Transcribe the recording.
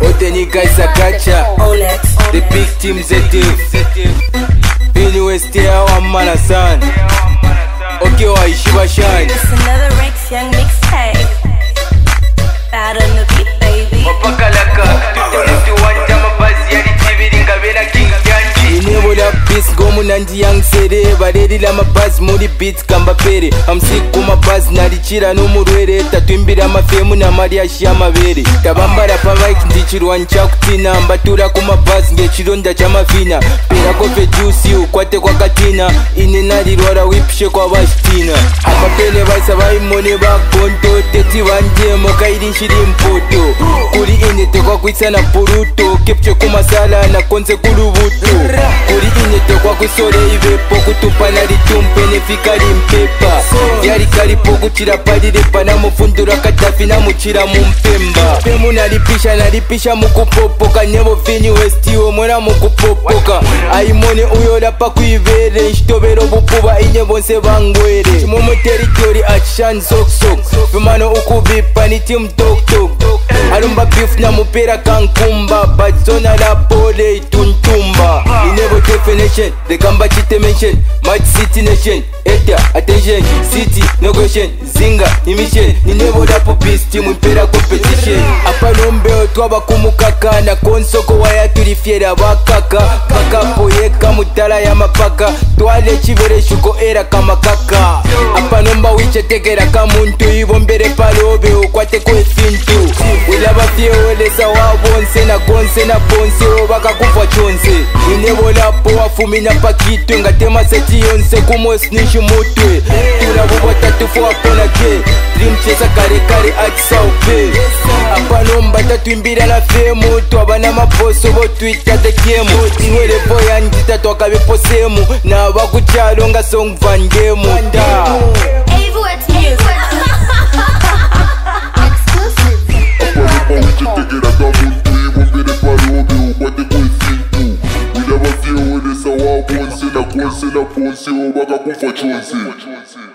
Oteni guys are gotcha The big team ZD Anyways stay our man a son Okay waishi bashani It's another Rex Young mixtape Bad on the beat baby Mapakalaka 51 jama buzz yali TV ringabela King Kanji Enable up peace go munandiyangisere vareri ramabhazi muri bits kambapere amusiku mabhazi narichira nomurwere tatwimbira mafemu namari yashiyamavere tavambara pavaiki ndichirwani chakutina mbatura kumabhazi ngechironda chamafina pera kofejusi ukwate kwakatina ine narirwara wipishe kwavachitina akapere vaisa vaimone vagonto tetivande mokairi nchiri mpoto kuri ine tokwakuisana buruto kepuche kumasala nakonze kuruvuto tete kwa kusore ivepo kutupana ritumpe nefika rimpepa vyarikaripo kuti rapadirepa namufundura kadhafi namuchira mumpemba pemunaripisha naripisha mukupopoka nevo vini westiwo mwera mukupopoka aimone uyo rapa kuivere nchitovero vupuva ine vonse vangwere chimwe muteritori achishan sok sok fumano ukuvipa ni timu tok tok aromba bif namupera kankumba batsona la pole tuntumba inevo definition dekamba chitemention mach city nation eta attention city negotion zinga imission ninevo lapo bis timu mpera competition apanombeo twaba kumukaka na konsoko waya tulifyera bakaka pakapo yeka mudala ya mapaka twale chivere shuko era kamakaka apanomba wichetekera kamuntu ivombere palobe ukwate kwesintu mwanya wavonse na gonse na bonse wovakakubva chonse inevo lapo wafumina pakitwe ngatema seti yonse kumosnishi mutwe turavuva tatufu wapona ke rimchesa karekare atisauke apanomba tatwimbira na femu twavana mabhoso votwita tekemu tinwerepo yanditatwakavepo semu nava kuchalonga songvangemu ndaa conce na ponce, eu baga for choice.